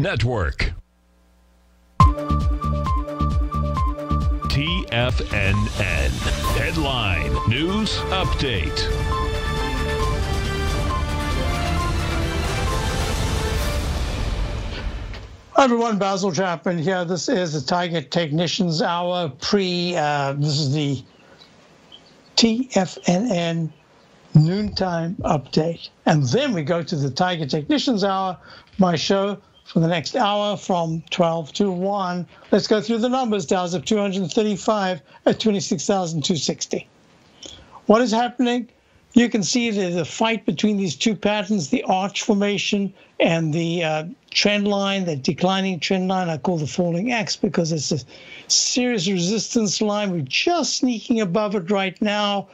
Network. TFNN. Headline News Update. Hi everyone, Basil Chapman here. This is the Tiger Technicians Hour pre. Uh, this is the TFNN noontime update, and then we go to the Tiger Technicians Hour, my show for the next hour from 12 to 1. Let's go through the numbers. Dow's up 235 at 26,260. What is happening? You can see there's a fight between these two patterns, the arch formation and the uh, trend line, the declining trend line. I call the falling X because it's a serious resistance line. We're just sneaking above it right now.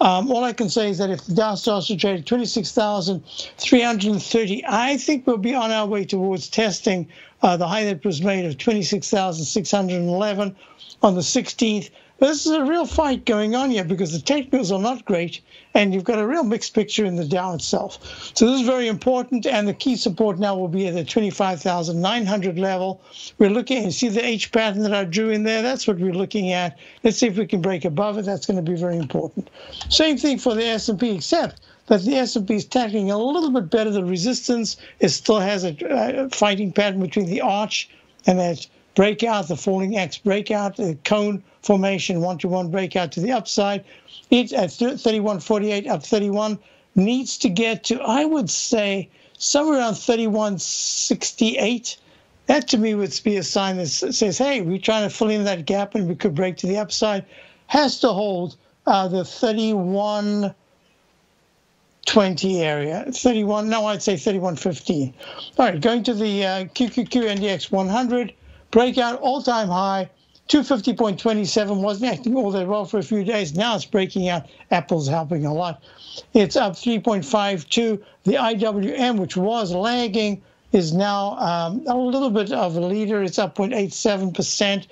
Um, all I can say is that if the Dow starts to trade at 26,330, I think we'll be on our way towards testing uh, the high that was made of 26,611 on the 16th. This is a real fight going on here because the technicals are not great, and you've got a real mixed picture in the Dow itself. So this is very important, and the key support now will be at the 25,900 level. We're looking, you see the H pattern that I drew in there? That's what we're looking at. Let's see if we can break above it. That's going to be very important. Same thing for the S&P, except that the S&P is tackling a little bit better. The resistance it still has a, a fighting pattern between the arch and that breakout, the falling X breakout, the cone formation, one to one breakout to the upside. It's at 31.48 up 31 needs to get to, I would say, somewhere around 31.68. That to me would be a sign that says, hey, we're trying to fill in that gap and we could break to the upside. Has to hold uh, the 31. 20 area, 31, no, I'd say 31.15. All right, going to the uh, QQQ NDX 100, breakout all-time high, 250.27 wasn't acting all that well for a few days. Now it's breaking out. Apple's helping a lot. It's up 3.52. The IWM, which was lagging, is now um, a little bit of a leader. It's up 0.87%,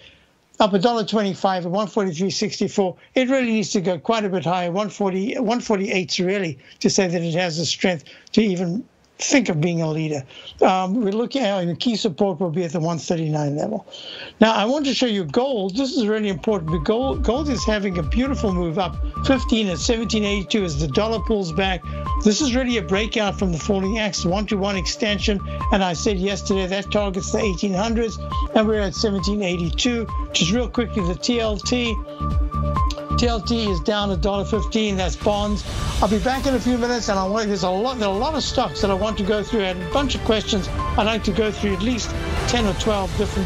up $1.25 at 143.64. It really needs to go quite a bit higher. 140, 148 really to say that it has the strength to even think of being a leader. Um, we're looking at the key support will be at the 139 level. Now, I want to show you gold. This is really important. Gold, gold is having a beautiful move up 15 at 1782 as the dollar pulls back. This is really a breakout from the falling X one to one extension. And I said yesterday that targets the 1800s, and we're at 1782. Just real quickly, the TLT. TLT is down a dollar fifteen. That's bonds. I'll be back in a few minutes, and I want there's a lot there are a lot of stocks that I want to go through and a bunch of questions. I'd like to go through at least ten or twelve different.